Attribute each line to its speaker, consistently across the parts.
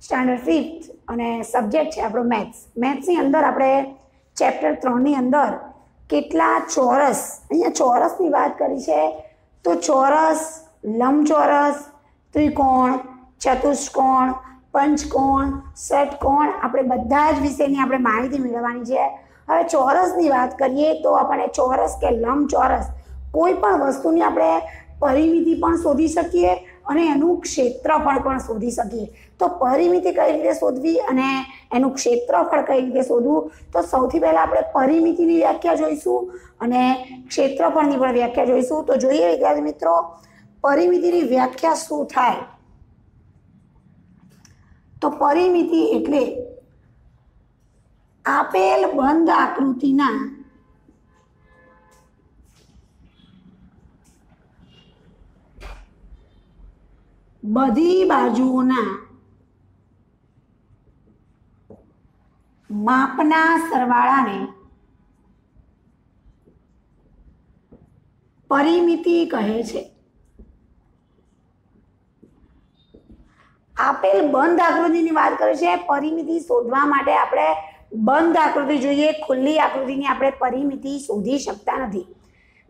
Speaker 1: Standard fifth અને subject છે આપણો મેથ્સ મેથ્સની અંદર આપણે ચેપ્ટર ત્રણની અંદર કેટલા ચોરસ, અહીંયા ચોરસની વાત કરી છે, તો ચોરસ, લંબચોરસ, ત્રિકોણ, ચતુષ્કોણ, પંચકોણ, ષટકોણ, આપણે બધા જ વિષયની આપણે માહિતી મેળવવાની છે. હવે ચોરસની વાત કરીએ તો આપણે ચોરસ કે લંબચોરસ કોઈ પણ વસ્તુની આપણે પરિમિતિ પણ શોધી શકીએ અને એનું ક્ષેત્રફળ પણ શોધી શકીએ. તો પરિમિતિ કઈ રીતે શોધવી અને એનું ક્ષેત્રફળ કઈ રીતે શોધવું? તો સૌથી પહેલાં આપણે પરિમિતિની વ્યાખ્યા જોઈશું અને ક્ષેત્રફળની પણ વ્યાખ્યા જોઈશું. તો જોઈએ વિદ્યાર્થી મિત્રો, પરિમિતિની વ્યાખ્યા શું થાય? તો પરિમિતિ એટલે આપેલ બંધ આકૃતિના બધી બાજુઓના માપના સરવાળાને પરિમિતિ કહે છે. આપેલ બંધ આકૃતિની વાત કરે છે. પરિમિતિ શોધવા માટે આપણે બંધ આકૃતિ જોઈએ. ખુલ્લી આકૃતિની આપણે પરિમિતિ શોધી શકતા નથી.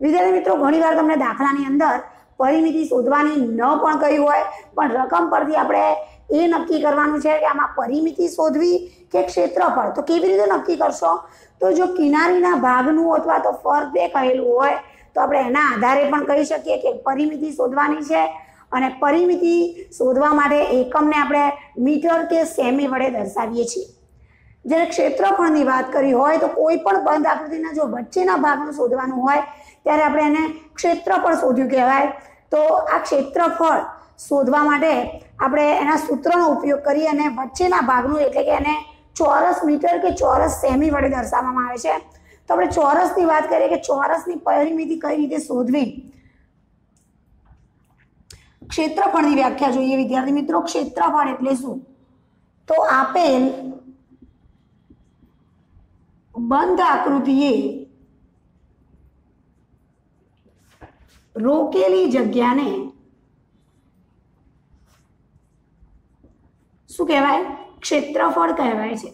Speaker 1: વિદ્યાર્થી મિત્રો, ઘણીવાર તમને દાખલાની અંદર પરિમિતિ શોધવાની ન પણ કહી હોય, પણ રકમ પરથી આપણે એ નક્કી કરવાનું છે કે આમાં પરિમિતિ શોધવી કે ક્ષેત્રફળ. તો કેવી રીતે નક્કી કરશો? તો જો કિનારીના ભાગનું અથવા તો ફર બે કહેલું હોય, તો આપણે એના આધારે પણ કહી શકીએ કે પરિમિતિ શોધવાની છે અને પરિમિતિ શોધવા માટે એકમને આપણે મીટર કે સેમી વડે દર્શાવીએ છીએ. જ્યારે ક્ષેત્રફળની વાત કરી હોય, તો કોઈ પણ બંધ આકૃતિના જો વચ્ચેના ભાગનું શોધવાનું હોય, ત્યારે આપણે એને ક્ષેત્રફળ શોધ્યું કહેવાય. તો આ ક્ષેત્રફળ શોધવા માટે આપણે એના સૂત્રનો ઉપયોગ કરી અને વચ્ચેના ભાગનું એટલે કે એને ચોરસ મીટર કે ચોરસ સેમી વડે દર્શાવવામાં આવે છે. તો આપણે ચોરસની વાત કરીએ કે ચોરસની પરિમિતિ કઈ રીતે શોધવી? ક્ષેત્રફળની વ્યાખ્યા જોઈએ વિદ્યાર્થી મિત્રો. ક્ષેત્રફળ એટલે શું? તો આપેલ બંધ આકૃતિએ રોકેલી જગ્યાને શું કહેવાય? ક્ષેત્રફળ કહેવાય છે.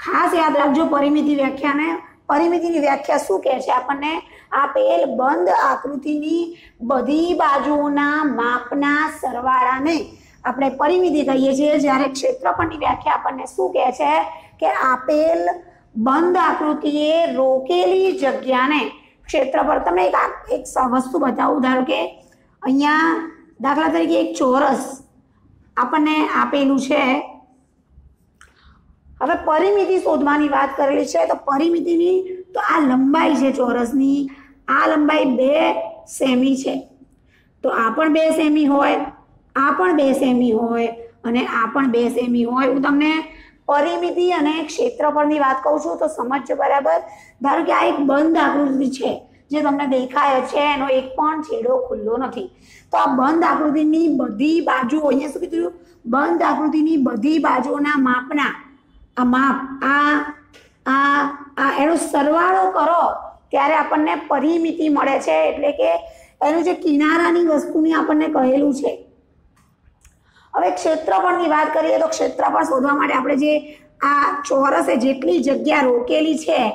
Speaker 1: ખાસ યાદ રાખજો પરિમિતિ વ્યાખ્યાને. પરિમિતિની વ્યાખ્યા શું કહે છે? આપણને આપેલ બંધ આકૃતિની બધી બાજુઓના માપના સરવાળાને આપણે પરિમિતિ કહીએ છીએ. જ્યારે ક્ષેત્રફળની વ્યાખ્યા આપણને શું કહે છે? કે આપેલ બંધ આકૃતિએ રોકેલી જગ્યાને ક્ષેત્રફળ. તમને એક એક વસ્તુ બતાવું. ધારો કે અહીંયા દાખલા તરીકે એક ચોરસ આપણને આપેલું છે. હવે પરિમિતિ શોધવાની વાત કરેલી છે. તો પરિમિતિની તો આ લંબાઈ છે ચોરસની. આ લંબાઈ બે સેમી છે. તો આ પણ બે સેમી હોય, આ પણ બે સેમી હોય અને આ પણ બે સેમી હોય. હું તમને પરિમિતિ અને ક્ષેત્રફળની વાત કહું છું, તો સમજજો બરાબર? ધારો કે આ એક બંધ આકૃતિ છે, જે તમને દેખાય છે, એનો એક પણ છેડો ખુલ્લો નથી. તો આ બંધ આકૃતિની બધી બાજુઓ અહીંયા શું કીધું? બંધ આકૃતિની બધી બાજુઓના માપના, આ માપ, આ આ આ, એનો સરવાળો કરો, ત્યારે આપણને પરિમિતિ મળે છે, એટલે કે એનું જે કિનારાની વસ્તુની આપણને કહેલું છે હવે ક્ષેત્રફળની વાત કરીએ તો ક્ષેત્રફળ શોધવા માટે આપણે જે આ ચોરસે જેટલી જગ્યા રોકેલી છે,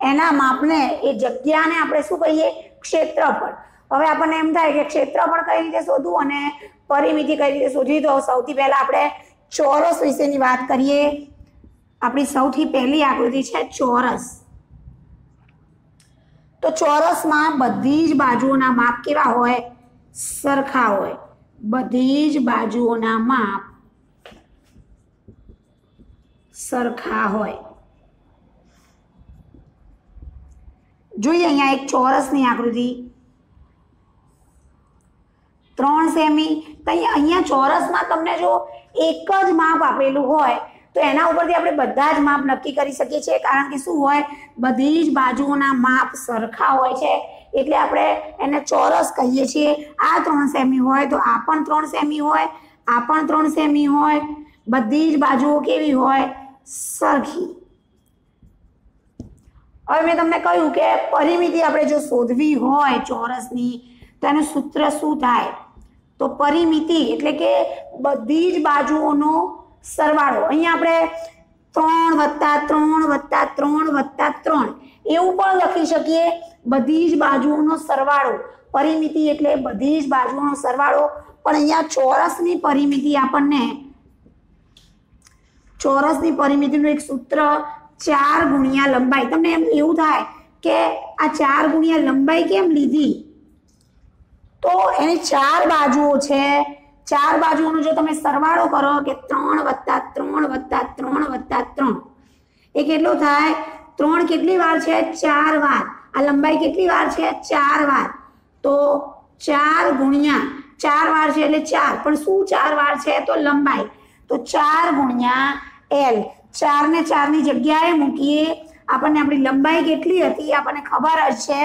Speaker 1: એના માપને એ જગ્યાને આપણે શું કહીએ? ક્ષેત્રફળ. હવે આપણને એમ થાય કે ક્ષેત્રફળ કઈ રીતે શોધવું અને પરિમિતિ કઈ રીતે શોધવી? તો સૌથી પહેલા આપણે ચોરસ વિશેની વાત કરીએ. આપણી સૌથી પહેલી આકૃતિ છે ચોરસ. તો ચોરસમાં બધી જ બાજુઓના માપ કેવા હોય? સરખા હોય. બધી જ બાજુઓના માપ સરખા હોય. જોઈએ અહીંયા એક ચોરસની આકૃતિ. ત્રણ સેમી. તો અહીંયા ચોરસમાં તમને જો એક જ માપ આપેલું હોય, તો એના ઉપરથી આપણે બધા જ માપ નક્કી કરી શકીએ છીએ. કારણ કે શું હોય? બધી જ બાજુઓના માપ સરખા હોય છે. એટલે આપણે એને ચોરસ કહીએ છીએ. આ ત્રણ સેમી હોય તો આ પણ ત્રણ સેમી હોય, આ પણ ત્રણ સેમી હોય. બધી જ બાજુઓ કેવી હોય? સરખી. હવે મેં તમને કહ્યું કે પરિમિતિ આપણે જો શોધવી હોય ચોરસની, તો એનું સૂત્ર શું થાય? તો પરિમિતિ એટલે કે બધી જ બાજુઓનો સરવાળો. અહીંયા આપણે ત્રણ વત્તા ત્રણ વત્તા ત્રણ વત્તા ત્રણ. એવું પણ લખી શકીએ, બધી જ બાજુઓનો સરવાળો. પરિમિતિ એટલે બધી જ બાજુઓનો સરવાળો. પણ અહીંયા ચોરસની પરિમિતિ આપણને, ચોરસની પરિમિતિનું એક સૂત્ર ચાર ગુણ્યા લંબાઈ. તમને એમ એવું થાય કે આ ચાર ગુણ્યા લંબાઈ કેમ લીધી? તો એની ચાર બાજુઓ છે ચાર બાજુઓનો જો તમે સરવાળો કરો કે ત્રણ વત્તા ત્રણ વત્તા ત્રણ વત્તા ત્રણ, એ કેટલું થાય? ત્રણ કેટલી વાર છે? ચાર વાર. આ લંબાઈ કેટલી વાર છે? ચાર વાર. તો ચાર ગુણ્યા, ચાર વાર છે એટલે ચાર. પણ શું ચાર વાર છે? તો લંબાઈ. તો ચાર ગુણ્યા એલ ચાર ને ચારની જગ્યાએ મૂકીએ. આપણને આપણી લંબાઈ કેટલી હતી? આપણને ખબર જ છે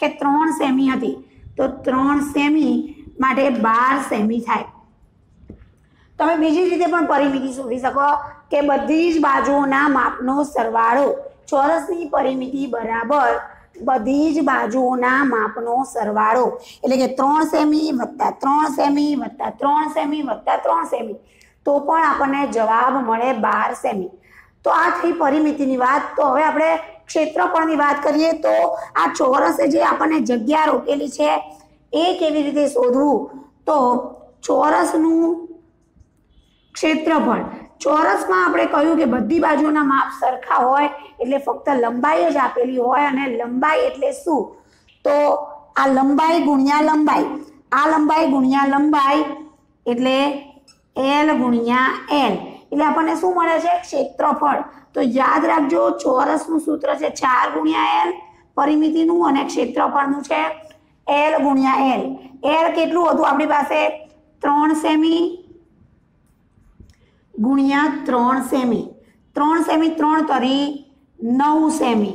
Speaker 1: કે ત્રણ સેમી હતી. તો ત્રણ સેમી માટે બાર સેમી થાય. તમે બીજી રીતે પણ પરિમિતિ શોધી શકો કે બધી જ બાજુઓના માપનો સરવાળો. ચોરસની પરિમિતિ બરાબર બધી જ બાજુઓના માપનો સરવાળો. એટલે કે ત્રણ સેમી વત્તા ત્રણ સેમી વત્તા ત્રણ સેમી વત્તા ત્રણ સેમી. તો પણ આપણને જવાબ મળે બાર સેમી. તો આ થઈ પરિમિતિની વાત. તો હવે આપણે ક્ષેત્રફળની વાત કરીએ તો આ ચોરસે જે આપણને જગ્યા રોકેલી છે એ કેવી રીતે શોધવું? તો ચોરસનું ક્ષેત્રફળ. ચોરસમાં આપણે કહ્યું કે બધી બાજુના માપ સરખા હોય, એટલે ફક્ત લંબાઈ જ આપેલી હોય અને લંબાઈ એટલે શું? તો આ લંબાઈ ગુણ્યા લંબાઈ. આ લંબાઈ ગુણ્યા લંબાઈ એટલે એલ ગુણ્યા એલ એટલે આપણને શું મળે છે? ક્ષેત્રફળ. તો યાદ રાખજો, ચોરસનું સૂત્ર છે ચાર ગુણ્યા એલ પરિમિતિનું અને ક્ષેત્રફળનું છે એલ ગુણ્યા એલ એલ કેટલું હતું આપણી પાસે? ત્રણ સેમી ગુણ્યા ત્રણ સેમી. ત્રણ સેમી ત્રણ તરી નવ સેમી.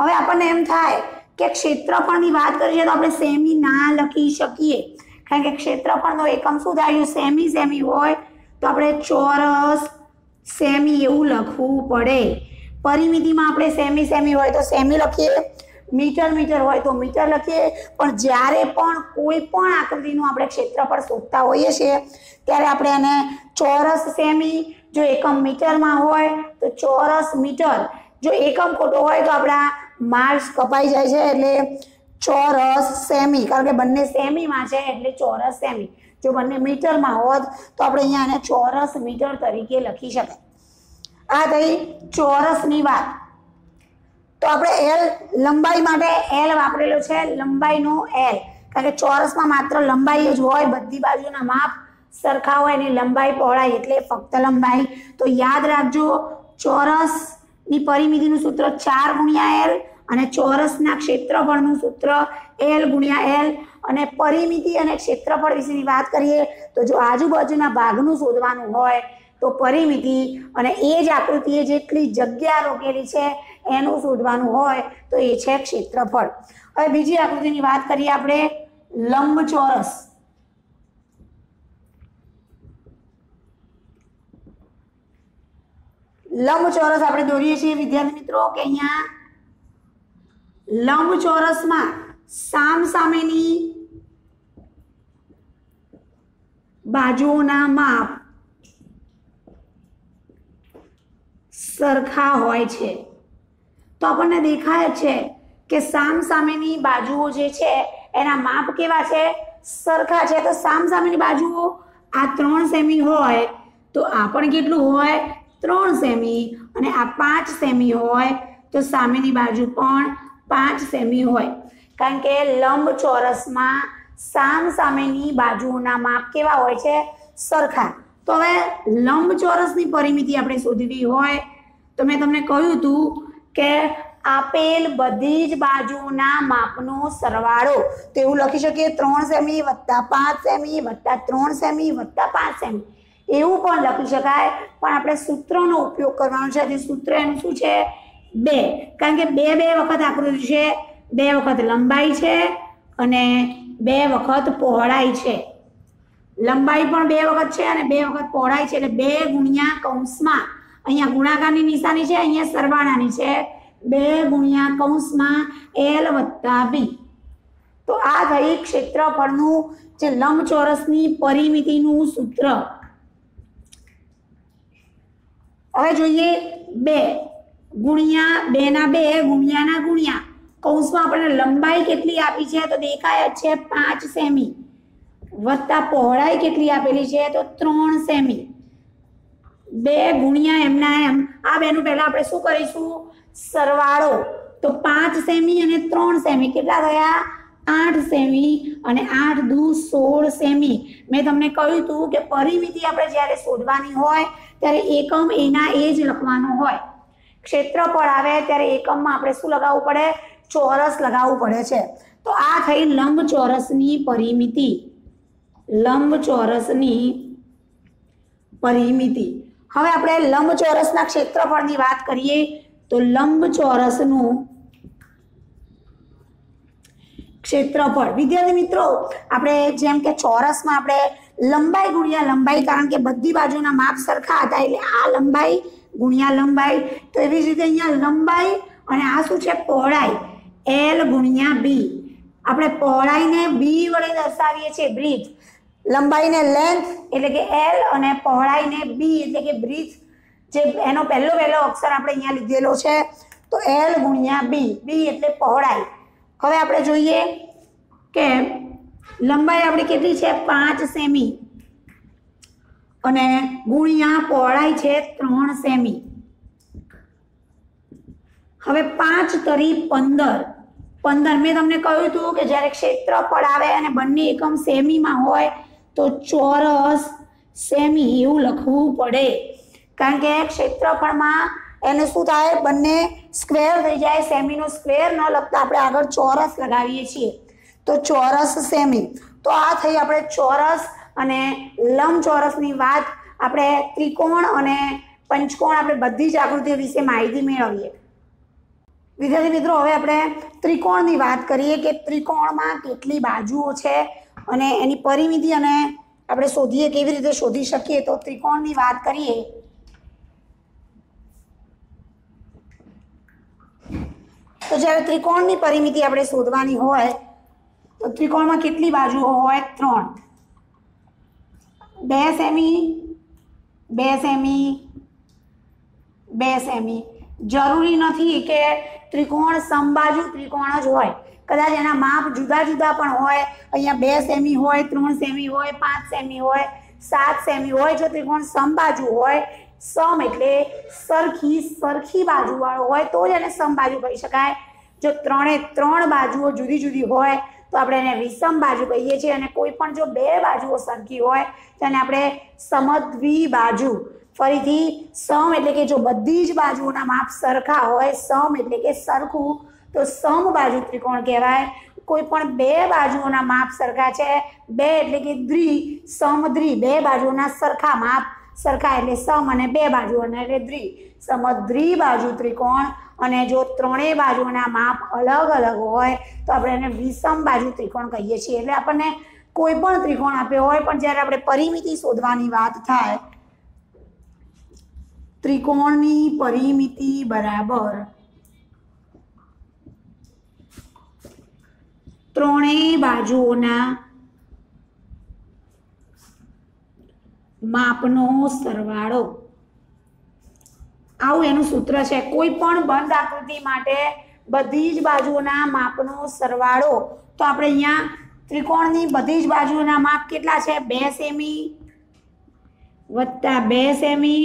Speaker 1: હવે આપણને એમ થાય કે ક્ષેત્રફળની વાત કરીએ તો આપણે સેમી ના લખી શકીએ. કારણ કે ક્ષેત્રફળનો એકમ શું થાય? સેમી સેમી હોય તો આપણે ચોરસ સેમી એવું લખવું પડે. પરિમિતિમાં આપણે સેમી સેમી હોય તો સેમી લખીએ. મીટર મીટર હોય તો મીટર લખીએ. પણ જ્યારે પણ કોઈ પણ આકૃતિનું આપણે ક્ષેત્રફળ શોધતા હોઈએ છીએ, ત્યારે આપણે એને ચોરસ સેમી જો એકમ મીટરમાં હોય, તો ચોરસ મીટર જો એકમ ખોટો હોય તો આપણા માર્ક્સ કપાઈ જાય છે. એટલે ચોરસ સેમી, કારણ કે બંને સેમીમાં છે, એટલે ચોરસ સેમી. જો બંને મીટરમાં હોત તો આપણે અહીંયા એને ચોરસ મીટર તરીકે લખી શકાય. આ થઈ ચોરસની વાત. તો આપણે એલ લંબાઈ માટે એલ વાપરેલો છે, લંબાઈનો એલ કારણ કે ચોરસમાં માત્ર લંબાઈ જ હોય, બધી બાજુના માપ સરખા હોય એની લંબાઈ પહોળાઈ એટલે ફક્ત લંબાઈ. તો યાદ રાખજો, ચોરસની પરિમિતિનું સૂત્ર ચાર ગુણ્યા એલ અને ચોરસના ક્ષેત્રફળનું સૂત્ર એલ ગુણ્યા એલ અને પરિમિતિ અને ક્ષેત્રફળ વિશેની વાત કરીએ તો જો આજુબાજુના ભાગનું શોધવાનું હોય તો પરિમિતિ અને એ જ આકૃતિએ જેટલી જગ્યા રોકેલી છે એનું શોધવાનું હોય તો એ છે ક્ષેત્રફળ. હવે બીજી આકૃતિની વાત કરીએ આપણે લંબચોરસ. લંબચોરસ આપણે દોરીએ છીએ, વિદ્યાર્થી મિત્રો, કે અહીંયા લંબચોરસમાં સામ સામેની બાજુઓના માપ સરખા હોય છે. તો આપણને દેખાય છે કે સામ સામેની બાજુઓ જે છે, એના માપ કેવા છે? સરખા છે. તો સામ સામેની બાજુઓ આ ત્રણ સેમી હોય તો આ પણ કેટલું હોય? ત્રણ સેમી. અને આ પાંચ સેમી હોય તો સામેની બાજુ પણ પાંચ સેમી હોય. કારણ કે લંબ ચોરસમાં સામ સામેની બાજુઓના માપ કેવા હોય છે? સરખા. તો હવે લંબ ચોરસની પરિમિતિ આપણે શોધવી હોય તો મેં તમને કહ્યું હતું કે આપેલ બધી જ બાજુના માપનો સરવાળો. તો એવું લખી શકીએ ત્રણ સેમી વત્તા પાંચ સેમી વત્તા ત્રણ સેમી વત્તા પાંચ સેમી. એવું પણ લખી શકાય. પણ આપણે સૂત્રનો ઉપયોગ કરવાનો છે. તે સૂત્ર એનું શું છે? બે. કારણ કે બે બે વખત આકૃતિ છે. બે વખત લંબાઈ છે અને બે વખત પહોળાઈ છે. લંબાઈ પણ બે વખત છે અને બે વખત પહોળાઈ છે. એટલે બે ગુણ્યા કૌંસમાં અહીંયા ગુણાકારની નિશાની છે, અહીંયા સરવાળાની છે. બે ગુણ્યા કૌંસમાં એલ વત્તા બી. તો આ થઈ ક્ષેત્રફળનું જે લંબચોરસની પરિમિતિનું સૂત્ર. હવે જોઈએ બે ગુણ્યા બેના બે ગુણ્યાના ગુણ્યા. કૌંસમાં આપણને લંબાઈ કેટલી આપી છે તો દેખાય છે પાંચ સેમી. વત્તા પહોળાઈ કેટલી આપેલી છે તો ત્રણ સેમી. બે ગુણ્યા એમના એમ. આ બેનું પહેલા આપણે શું કરીશું? સરવાળો. તો પાંચ સેમી અને ત્રણ સેમી. કેટલા થયા? આઠ સેમી અને આઠ દુ સોળ સેમી. મેં તમને કહ્યું હતું કે પરિમિતિ આપણે જ્યારે શોધવાની હોય, ત્યારે એકમ એના એ જ લખવાનો હોય. ક્ષેત્રફળ આવે ત્યારે એકમમાં આપણે શું લગાવવું પડે? ચોરસ લગાવવું પડે છે. તો આ થઈ લંબચોરસની પરિમિતિ. લંબચોરસની પરિમિતિ. હવે આપણે લંબચોરસના ક્ષેત્રફળની વાત કરીએ તો લંબચોરસનું ક્ષેત્રફળ. વિદ્યાર્થી મિત્રો, આપણે જેમ કે ચોરસમાં આપણે લંબાઈ ગુણ્યા લંબાઈ, કારણ કે બધી બાજુના માપ સરખા હતા એટલે આ લંબાઈ ગુણ્યા લંબાઈ. તો એવી જ રીતે અહીંયા લંબાઈ અને આ શું છે? પહોળાઈ. એલ ગુણ્યા બી આપણે પહોળાઈને બી વડે દર્શાવીએ છીએ બ્રીથ લંબાઈને લેન્થ એટલે કે એલ અને પહોળાઈને બી એટલે કે બ્રિજ જે એનો પહેલો પહેલો અક્ષર આપણે અહીંયા લીધેલો છે, તો એલ ગુણ્યા બી બી એટલે પહોળાઈ. હવે આપણે જોઈએ કે લંબાઈ આપણી કેટલી છે? પાંચ સેમી. અને ગુણ્યા પહોળાઈ છે ત્રણ સેમી. હવે પાંચ તરી પંદર. પંદર મેં તમને કહ્યું હતું કે જ્યારે ક્ષેત્રફળ આવે અને બંને એકમ સેમીમાં હોય તો ચોરસ સેમી એવું લખવું પડે. કારણ કે ક્ષેત્રફળમાં એને શું થાય? બંને સ્ક્વેર થઈ જાય. સેમીનો સ્ક્વેર ન લખતા આપણે આગળ ચોરસ લગાવીએ છીએ. તો ચોરસ સેમી. તો આ થઈ આપણે ચોરસ અને લંબચોરસની વાત આપણે ત્રિકોણ અને પંચકોણ આપણે બધી જ આકૃતિઓ વિશે માહિતી મેળવીએ. વિદ્યાર્થી મિત્રો, હવે આપણે ત્રિકોણની વાત કરીએ કે ત્રિકોણમાં કેટલી બાજુઓ છે? અને એની પરિમિતિ અને આપણે શોધીએ, કેવી રીતે શોધી શકીએ, તો ત્રિકોણની વાત કરીએ. તો જ્યારે ત્રિકોણની પરિમિતિ આપણે શોધવાની હોય, તો ત્રિકોણમાં કેટલી બાજુઓ હોય? ત્રણ. બે સેમી બે સેમી બે સેમી. જરૂરી નથી કે ત્રિકોણ સમબાજુ ત્રિકોણ જ હોય. કદાચ એના માપ જુદા જુદા પણ હોય, અહીંયા બે સેમી હોય, ત્રણ સેમી હોય, પાંચ સેમી હોય, સાત સેમી હોય, જો ત્રિકોણ સમબાજુ હોય, સમ એટલે સરખી સરખી બાજુવાળો હોય, તો જ એને સમબાજુ કહી શકાય. જો ત્રણે ત્રણ બાજુઓ જુદી જુદી હોય, તો આપણે એને વિષમ બાજુ કહીએ છીએ અને કોઈ પણ જો બે બાજુઓ સરખી હોય, તો એને આપણે સમદ્વી બાજુ. ફરીથી સમ એટલે કે જો બધી જ બાજુઓના માપ સરખા હોય, સમ એટલે કે સરખું તો સમ બાજુ ત્રિકોણ કહેવાય. કોઈ પણ બે બાજુઓના માપ સરખા છે. બે એટલે કે દ્વિ સમદ્રી બે બાજુઓના સરખા માપ સરખા એટલે સમ અને બે બાજુઓના એટલે દ્વિ સમદ્રી બાજુ ત્રિકોણ અને જો ત્રણેય બાજુના માપ અલગ અલગ હોય, તો આપણે એને વિષમ બાજુ ત્રિકોણ કહીએ છીએ. એટલે આપણને કોઈ પણ ત્રિકોણ આપ્યો હોય, પણ જ્યારે આપણે પરિમિતિ શોધવાની વાત થાય, ત્રિકોણની પરિમિતિ બરાબર ત્રણેય બાજુઓના માપનો સરવાળો. આવું એનું સૂત્ર છે. કોઈ પણ બંધ આકૃતિ માટે બધી જ બાજુઓના માપનો સરવાળો. તો આપણે અહીંયા ત્રિકોણની બધી જ બાજુઓના માપ કેટલા છે? બે સેમી વત્તા બે સેમી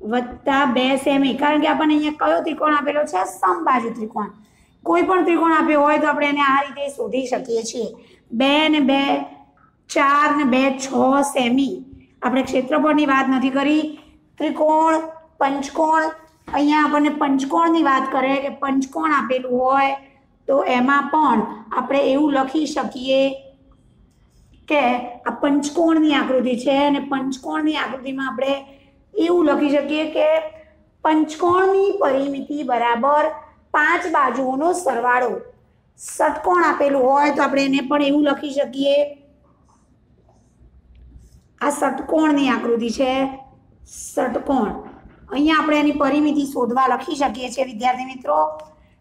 Speaker 1: વત્તા બે સેમી. કારણ કે આપણને અહીંયા કયો ત્રિકોણ આપેલો છે? સમબાજુ ત્રિકોણ. કોઈ પણ ત્રિકોણ આપ્યો હોય તો આપણે એને આ રીતે શોધી શકીએ છીએ. બે ને બે, ચાર ને બે, છ સેમી. આપણે ક્ષેત્રફળની વાત નથી કરી. ત્રિકોણ, પંચકોણ, અહીંયા આપણને પંચકોણની વાત કરે કે પંચકોણ આપેલું હોય તો એમાં પણ આપણે એવું લખી શકીએ કે આ પંચકોણની આકૃતિ છે અને પંચકોણની આકૃતિમાં આપણે એવું લખી શકીએ કે પંચકોણની પરિમિતિ બરાબર પાંચ બાજુઓનો સરવાળો. ષટકોણ આપેલું હોય તો આપણે એને પણ એવું લખી શકીએ. આ ષટકોણની આકૃતિ છે. ષટકોણ અહીંયા આપણે એની પરિમિતિ શોધવા લખી શકીએ છીએ, વિદ્યાર્થી મિત્રો,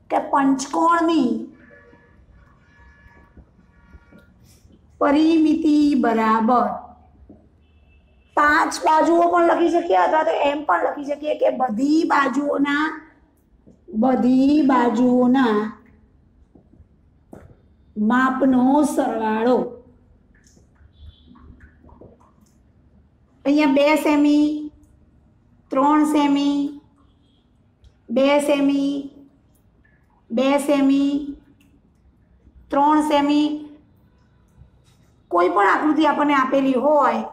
Speaker 1: કે પંચકોણની પરિમિતિ બરાબર. પાંચ બાજુઓ પણ લખી શકીએ અથવા તો એમ પણ લખી શકીએ કે બધી બાજુઓના બધી બાજુઓના માપનો સરવાળો. અહીંયા બે સેમી, ત્રણ સેમી, બે સેમી બે સેમી, ત્રણ સેમી. કોઈ પણ આકૃતિ આપણને આપેલી હોય,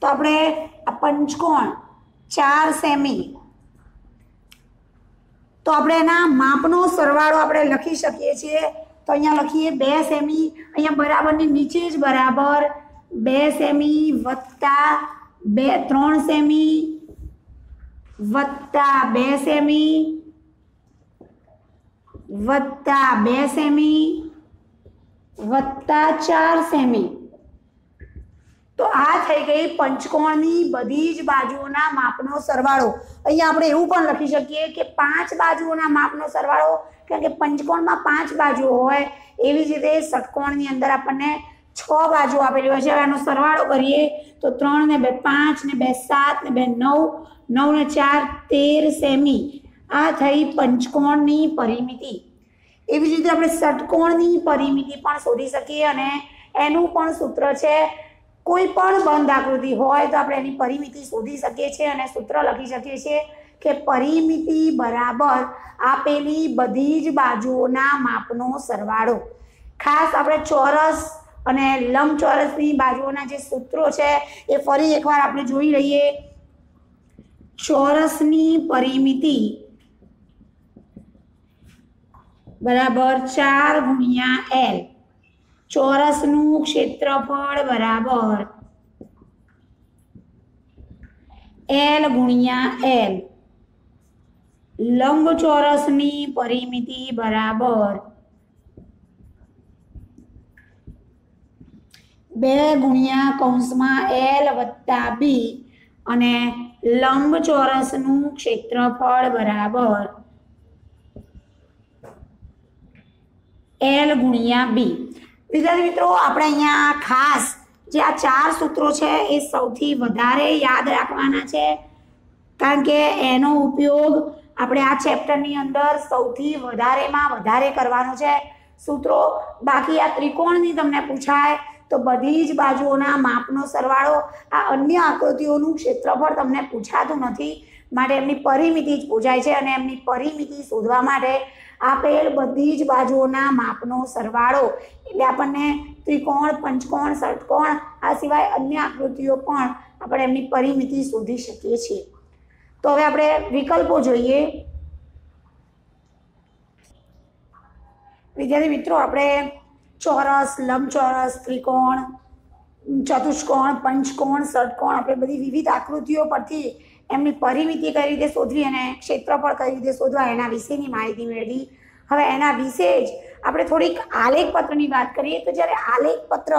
Speaker 1: તો આપણે આ પંચકોણ ચાર સેમી. તો આપણે એના માપનો સરવાળો આપણે લખી શકીએ છીએ. તો અહીંયા લખીએ બે સેમી, અહીંયા બરાબરની નીચે જ બરાબર બે સેમી વત્તા બે, ત્રણ સેમી વત્તા બે સેમી વત્તા બે સેમી વત્તા ચાર સેમી. તો આ થઈ ગઈ પંચકોણની બધી જ બાજુઓના માપનો સરવાળો. અહીંયા આપણે એવું પણ લખી શકીએ કે પાંચ બાજુઓના માપનો સરવાળો, કારણ કે પંચકોણમાં પાંચ બાજુઓ હોય, એવી જ રીતે ષટકોણની અંદર આપણને છ બાજુ આપેલી હોય છે. હવે આનો સરવાળો કરીએ તો ત્રણ ને બે પાંચ ને બે સાત ને બે નવ નવ ને ચાર તેર સેમી. આ થઈ પંચકોણની પરિમિતિ. એવી જ રીતે આપણે ષટકોણની પરિમિતિ પણ શોધી શકીએ અને એનું પણ સૂત્ર છે કોઈ પણ બંધ આકૃતિ હોય તો આપણે એની પરિમિતિ શોધી શકીએ છીએ અને સૂત્ર લખી શકીએ છીએ કે પરિમિતિ બરાબર આપેલી બધી જ બાજુઓના માપનો સરવાળો. ખાસ આપણે ચોરસ અને લંબચોરસની બાજુઓના જે સૂત્રો છે એ ફરી એકવાર આપણે જોઈ લઈએ. ચોરસની પરિમિતિ બરાબર ચાર ગુણ્યા એલ. ચોરસનું ક્ષેત્રફળ બરાબર એલ ગુણ્યા એલ લંબચોરસની પરિમિતિ બરાબર બે ગુણ્યા કૌંસમાં એલ વત્તા બી અને લંબચોરસનું ક્ષેત્રફળ બરાબર એલ ગુણ્યા બી વિદ્યાર્થી મિત્રો, આપણે અહીંયા ખાસ જે આ ચાર સૂત્રો છે એ સૌથી વધારે યાદ રાખવાના છે. કારણ કે એનો ઉપયોગ આપણે આ ચેપ્ટરની અંદર સૌથી વધારેમાં વધારે કરવાનો છે. સૂત્રો, બાકી આ ત્રિકોણની તમને પૂછાય, તો બધી જ બાજુઓના માપનો સરવાળો આ અન્ય આકૃતિઓનું ક્ષેત્રફળ તમને પૂછાતું નથી. માટે એમની પરિમિતિ જ પૂછાય છે અને એમની પરિમિતિ શોધવા માટે આપેલ બધી જ બાજુઓના માપનો સરવાળો. એટલે આપણને ત્રિકોણ, પંચકોણ, ષટકોણ, આ સિવાય અન્ય આકૃતિઓ પણ આપણે એમની પરિમિતિ શોધી શકીએ છીએ. તો હવે આપણે વિકલ્પો જોઈએ. વિદ્યાર્થી મિત્રો, આપણે ચોરસ, લંબચોરસ, ત્રિકોણ ચતુષ્કોણ, પંચકોણ, ષટકોણ આપણે બધી વિવિધ આકૃતિઓ પરથી એમની પરિમિતિ કઈ રીતે શોધવી અને ક્ષેત્રફળ કઈ રીતે શોધવા એના વિશેની માહિતી મેળવી. હવે એના વિશે જ આપણે થોડીક આલેખ પત્રની વાત કરીએ તો જ્યારે આલેખ પત્ર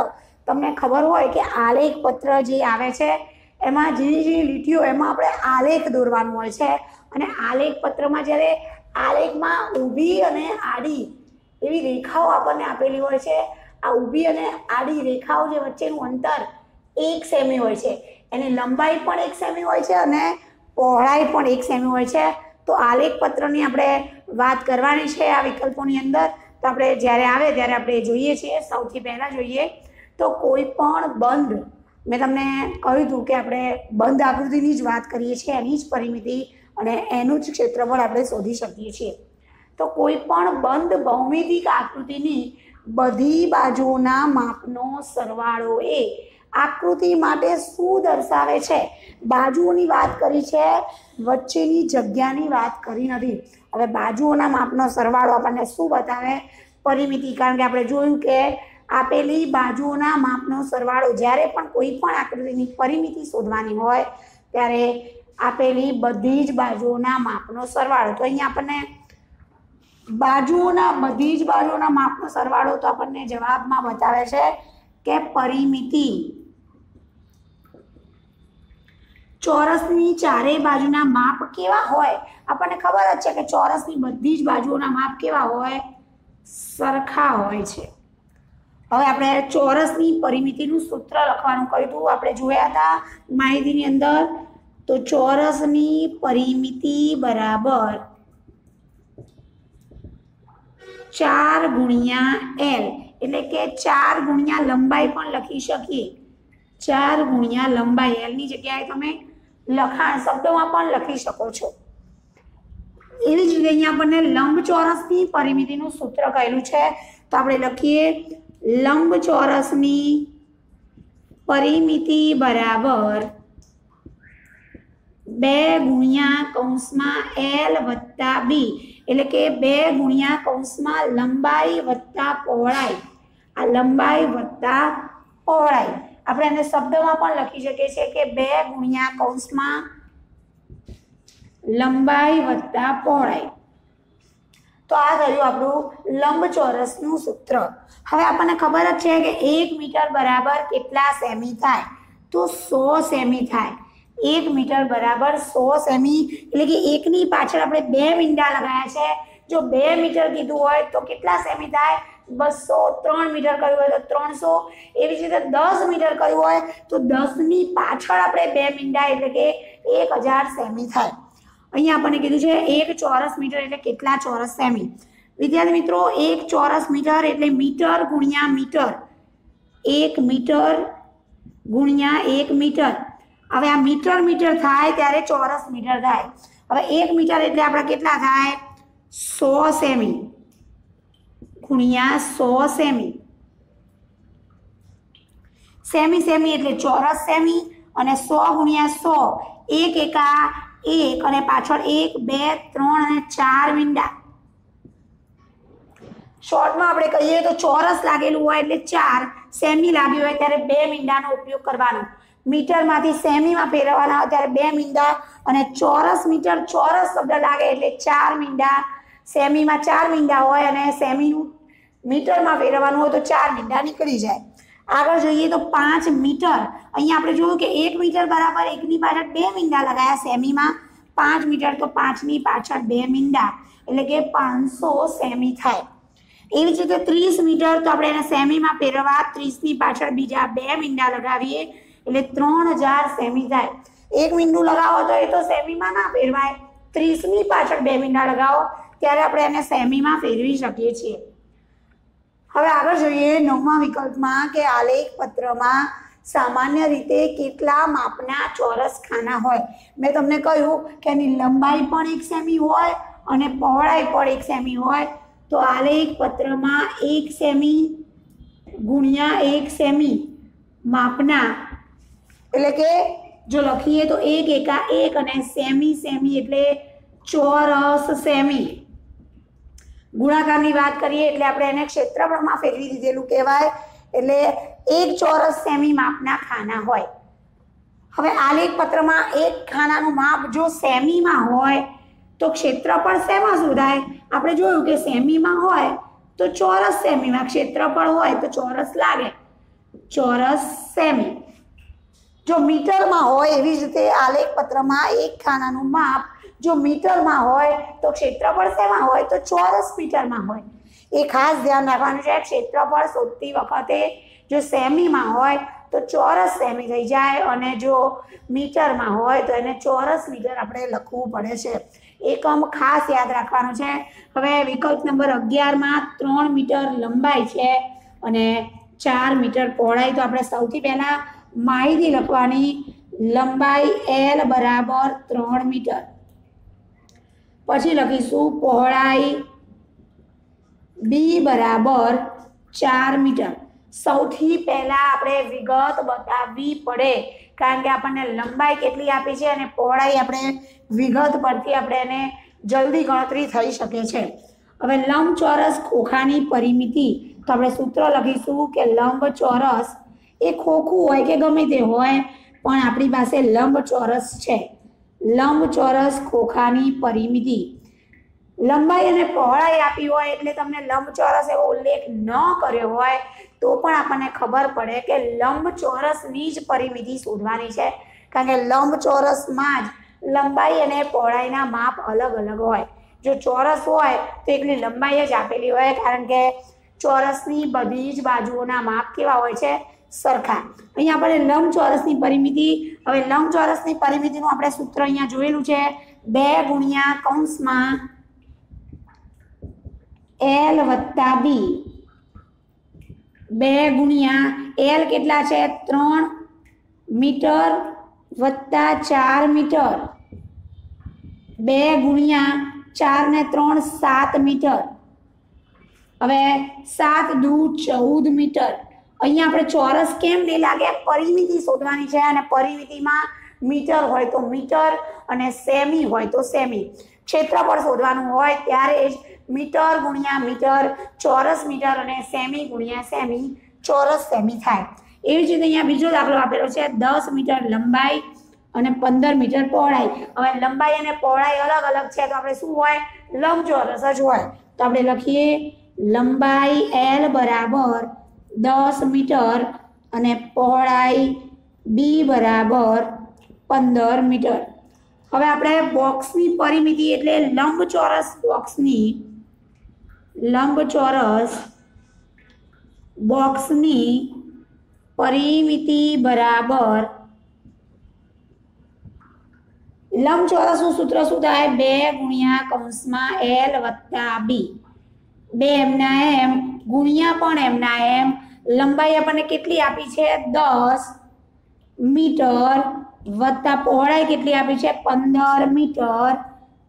Speaker 1: તમને ખબર હોય કે આલેખ પત્ર જે આવે છે, એમાં ઝીણી ઝીણી લીટીઓ એમાં આપણે આલેખ દોરવાનું હોય છે અને આલેખ પત્રમાં જ્યારે આલેખમાં ઊભી અને આડી એવી રેખાઓ આપણને આપેલી હોય છે આ ઊભી અને આડી રેખાઓ જે વચ્ચેનું અંતર એક સેમી હોય છે. એની લંબાઈ પણ એક સેમી હોય છે અને પહોળાઈ પણ એક સેમી હોય છે. તો આલેખ પત્રની આપણે વાત કરવાની છે આ વિકલ્પોની અંદર. તો આપણે જ્યારે આવે ત્યારે આપણે જોઈએ છીએ. સૌથી પહેલાં જોઈએ તો કોઈ પણ બંધ. મેં તમને કહ્યું હતું કે આપણે બંધ આકૃતિની જ વાત કરીએ છીએ, એની જ પરિમિતિ અને એનું જ ક્ષેત્રફળ આપણે શોધી શકીએ છીએ. તો કોઈ પણ બંધ ભૌમિતિક આકૃતિની બધી બાજુઓના માપનો સરવાળો એ આકૃતિ માટે શું દર્શાવે છે? બાજુઓની વાત કરી છે, વચ્ચેની જગ્યાની વાત કરી નથી. હવે બાજુઓના માપનો સરવાળો આપણને શું બતાવે? પરિમિતિ, કારણ કે આપણે જોયું કે આપેલી બાજુઓના માપનો સરવાળો જ્યારે પણ કોઈ પણ આકૃતિની પરિમિતિ શોધવાની હોય, ત્યારે આપેલી બધી જ બાજુઓના માપનો સરવાળો. તો અહીંયા આપણને બાજુઓના, બધી જ બાજુઓના માપનો સરવાળો તો આપણને જવાબમાં બતાવે છે કે પરિમિતિ. ચોરસની ચારેય બાજુના માપ કેવા હોય? આપણને ખબર જ છે કે ચોરસની બધી જ બાજુઓના માપ કેવા હોય? સરખા હોય છે. હવે આપણે ચોરસની પરિમિતિનું સૂત્ર લખવાનું કહ્યું હતું. આપણે જોયા હતા માહિતીની અંદર. તો ચોરસની પરિમિતિ બરાબર ચાર ગુણ્યા એલ. એટલે કે ચાર ગુણ્યા લંબાઈ પણ લખી શકીએ. ચાર ગુણ્યા લંબાઈ. એલની જગ્યાએ તમે લખાણ શબ્દોમાં પણ લખી શકો છો. એવી જ રીતે અહીંયા આપણને લંબચોરસની પરિમિતિનું સૂત્ર કહેલું છે. તો આપણે લખીએ, લંબચોરસની પરિમિતિ બરાબર બે ગુણ્યા કૌંસમાં એલ વત્તા બી. એટલે કે બે ગુણ્યા કૌંસમાં લંબાઈ વત્તા પહોળાઈ. આ લંબાઈ વત્તા પહોળાઈ. આપણે એને શબ્દમાં પણ લખી શકીએ છીએ કે બે ગુણ્યા કૌંસમાં લંબાઈ વત્તા પહોળાઈ. તો આ થયું આપણું લંબચોરસનું સૂત્ર. હવે આપણને ખબર જ છે કે એક મીટર બરાબર કેટલા સેમી થાય? તો સો સેમી થાય. એક મીટર બરાબર સો સેમી. એટલે કે એકની પાછળ આપણે બે મીંડા લગાવ્યા છે. જો બે મીટર કીધું હોય તો કેટલા સેમી થાય? બસો ત્રણ મીટર કર્યું હોય તો ત્રણસો. એવી જ રીતે દસ મીટર કર્યું હોય તો દસની પાછળ આપણે બે મીંડા એટલે કે એક હજાર સેમી થાય. અહીંયા આપણને કીધું છે એક ચોરસ મીટર એટલે કેટલા ચોરસ સેમી? વિદ્યાર્થી મિત્રો, એક ચોરસ મીટર એટલે મીટર ગુણ્યા મીટર. એક મીટર ગુણ્યા એક મીટર. હવે આ મીટર મીટર થાય ત્યારે ચોરસ મીટર થાય. હવે એક મીટર એટલે આપણે કેટલા થાય? સો સેમી. ગુણ્યા સો સેમી. સેમી સેમી એટલે ચોરસ સેમી અને સો ગુણ્યા સો. એક એકા એક અને પાછળ એક, બે, ત્રણ અને ચાર મીંડા શોર્ટમાં આપણે કહીએ તો ચોરસ લાગેલું હોય એટલે ચાર. સેમી લાગ્યું હોય ત્યારે બે મીંડાનો ઉપયોગ કરવાનો. મીટરમાંથી સેમીમાં ફેરવવાના ત્યારે બે મીંડા અને ચોરસ મીટર, ચોરસ શબ્દ લાગે એટલે ચાર મીંડા. સેમીમાં ચાર મીંડા હોય અને સેમીનું મીટરમાં ફેરવવાનું હોય તો ચાર મીંડા નીકળી જાય. આગળ જોઈએ તો પાંચ મીટર. અહીંયા આપણે જોયું કે એક મીટર બરાબર એકની પાછળ બે મીંડા લગાયા સેમીમાં. પાંચ મીટર તો પાંચની પાછળ બે મીંડા. એટલે કે પાંચસો સેમી થાય. એવી જ રીતે ત્રીસ મીટર તો આપણે એને સેમીમાં ફેરવવા, ત્રીસની પાછળ બીજા બે મીંડા લગાવીએ. એટલે ત્રણ હજાર સેમી થાય એક મીંડું લગાવો તો એ તો સેમીમાં ના ફેરવાય. ત્રીસની પાછળ બે મીંડા લગાવો, ત્યારે આપણે એને સેમીમાં ફેરવી શકીએ છીએ. હવે આગળ જોઈએ નવમા વિકલ્પમાં કે આલેખ પત્રમાં સામાન્ય રીતે કેટલા માપના ચોરસ ખાના હોય. મેં તમને કહ્યું કે એની લંબાઈ પણ એક સેમી હોય અને પહોળાઈ પણ એક સેમી હોય. તો આલેખ પત્રમાં એક સેમી ગુણ્યા એક સેમી માપના એટલે કે જો લખીએ તો એક એકા એક અને સેમી સેમી એટલે ચોરસ સેમી. ગુણાકારની વાત કરીએ એટલે આપણે એને ક્ષેત્રફળમાં ફેરવી દીધેલું કહેવાય. એટલે એક ચોરસ સેમી માપના ખાના હોય. હવે આલેખ પત્રમાં એક ખાનાનું માપ જો સેમીમાં હોય, તો ક્ષેત્રફળ શેમાં શોધાય? આપણે જોયું કે સેમીમાં હોય, તો ચોરસ સેમીમાં ક્ષેત્રફળ હોય તો ચોરસ લાગે. ચોરસ સેમી. જો મીટરમાં હોય એવી જ રીતે આલેખ પત્રમાં એક ખાનાનું માપ જો મીટરમાં હોય તો ક્ષેત્રફળ શેમાં હોય? તો ચોરસ મીટરમાં હોય. એ ખાસ ધ્યાન રાખવાનું છે, ક્ષેત્રફળ શોધતી વખતે જો સેમીમાં હોય તો ચોરસ સેમી થઈ જાય અને જો મીટરમાં હોય તો એને ચોરસ મીટર આપણે લખવું પડે છે. એકમ ખાસ યાદ રાખવાનું છે. હવે વિકલ્પ નંબર અગિયારમાં ત્રણ મીટર લંબાઈ છે અને ચાર મીટર પહોળાઈ. તો આપણે સૌથી પહેલાં માહિતી લખવાની લંબાઈ એલ બરાબર ત્રણ મીટર. પછી લખીશું પહોળાઈ બી બરાબર ચાર મીટર. સૌથી પહેલાં આપણે વિગત બતાવવી પડે, કારણ કે આપણને લંબાઈ કેટલી આપી છે અને પહોળાઈ આપણે વિગત પરથી આપણે એને જલ્દી ગણતરી થઈ શકે છે. હવે લંબચોરસ ખોખાની પરિમિતિ, તો આપણે સૂત્ર લખીશું કે લંબચોરસ એ ખોખું હોય કે ગમે તે હોય, પણ આપણી પાસે લંબચોરસ છે. લંબચોરસ ખોખાની પરિમિતિ. લંબાઈ અને પહોળાઈ આપી હોય એટલે તમને લંબચોરસ એવો ઉલ્લેખ ન કર્યો હોય, તો પણ આપણને ખબર પડે કે લંબચોરસની જ પરિમિતિ શોધવાની છે. કારણ કે લંબચોરસમાં જ લંબાઈ અને પહોળાઈના માપ અલગ અલગ હોય. જો ચોરસ હોય, તો એટલી લંબાઈ જ આપેલી હોય, કારણ કે ચોરસની બધી જ બાજુઓના માપ કેવા હોય છે? સરખા. અહીંયા આપણે લંબચોરસની પરિમિતિ, હવે લંબચોરસની પરિમિતિનું આપણે સૂત્ર અહીંયા જોયેલું છે. બે ગુણ્યા કૌંસમાં એલ વત્તા બી. બે ગુણ્યા એલ કેટલા છે? ત્રણ મીટર વત્તા ચાર મીટર. બે ગુણ્યા ચાર ને ત્રણ સાત મીટર. હવે સાત દુ ચૌદ મીટર. અહીંયા આપણે ચોરસ કેમ નહીં લાગે? પરિમિતિ શોધવાની છે અને પરિમિતિમાં મીટર હોય તો મીટર અને સેમી હોય તો સેમી. ક્ષેત્રફળ શોધવાનું હોય ત્યારે જ મીટર ગુણ્યા મીટર, ચોરસ મીટર અને સેમી ગુણ્યા સેમી, ચોરસ સેમી થાય. એવી જ રીતે અહીંયા બીજો દાખલો આપેલો છે. દસ મીટર લંબાઈ અને પંદર મીટર પહોળાઈ. હવે લંબાઈ અને પહોળાઈ અલગ અલગ છે તો આપણે શું હોય? લંબચોરસ જ હોય. તો આપણે લખીએ લંબાઈ એલ બરાબર દસ મીટર અને પહોળાઈ બી બરાબર પંદર મીટર. હવે આપણે બોક્સની પરિમિતિ એટલે લંબચોરસ બોક્સની લંબચોરસ બોક્સની પરિમિતિ બરાબર લંબચોરસનું સૂત્ર શું થાય? બે ગુણ્યા કૌંસમાં એલ વત્તા બી બે એમના એમ ગુણ્યા પણ એમના એમ. લંબાઈ આપણને કેટલી આપી છે? દસ મીટર વત્તા પહોળાઈ કેટલી આપી છે? પંદર મીટર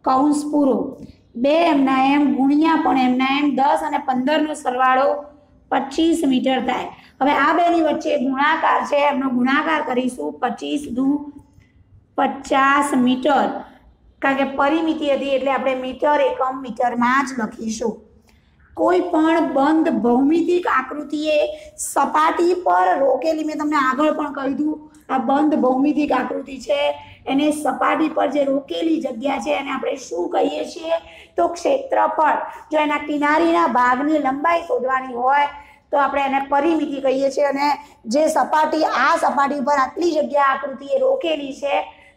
Speaker 1: કૌંસ પૂરો. બે એમના એમ, ગુણ્યા પણ એમના એમ. દસ અને પંદરનો સરવાળો પચીસ મીટર થાય. હવે આ બેની વચ્ચે ગુણાકાર છે, એમનો ગુણાકાર કરીશું. પચીસ દુ પચાસ મીટર. કારણ કે પરિમિતિ હતી એટલે આપણે મીટર એકમ મીટરમાં જ લખીશું. કોઈ પણ બંધ ભૌમિતિક આકૃતિએ સપાટી પર રોકેલી, મેં તમને આગળ પણ કહી દઉં, આ બંધ ભૌમિતિક આકૃતિ છે. એને સપાટી પર જે રોકેલી જગ્યા છે એને આપણે શું કહીએ છીએ? તો ક્ષેત્રફળ. જો એના કિનારીના ભાગની લંબાઈ શોધવાની હોય, તો આપણે એને પરિમિતિ કહીએ છીએ અને જે સપાટી, આ સપાટી પર આટલી જગ્યા આકૃતિએ રોકેલી છે,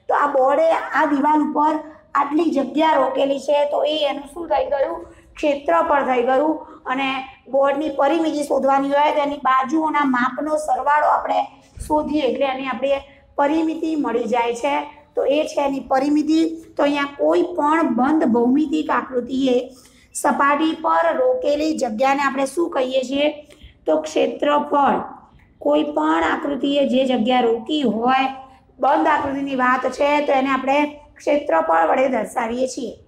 Speaker 1: તો આ બોર્ડે આ દિવાલ ઉપર આટલી જગ્યા રોકેલી છે. તો એ એનું શું થઈ ગયું? ક્ષેત્રફળ થઈ ગયું અને બોર્ડની પરિમિતિ શોધવાની હોય તો એની બાજુઓના માપનો સરવાળો આપણે શોધીએ એટલે એની આપણે પરિમિતિ મળી જાય છે. તો એ છે એની પરિમિતિ. તો અહીંયા કોઈ પણ બંધ ભૌમિતિક આકૃતિએ સપાટી પર રોકેલી જગ્યાને આપણે શું કહીએ છીએ? તો ક્ષેત્રફળ. કોઈ પણ આકૃતિએ જે જગ્યા રોકી હોય, બંધ આકૃતિની વાત છે, તો એને આપણે ક્ષેત્રફળ વડે દર્શાવીએ છીએ.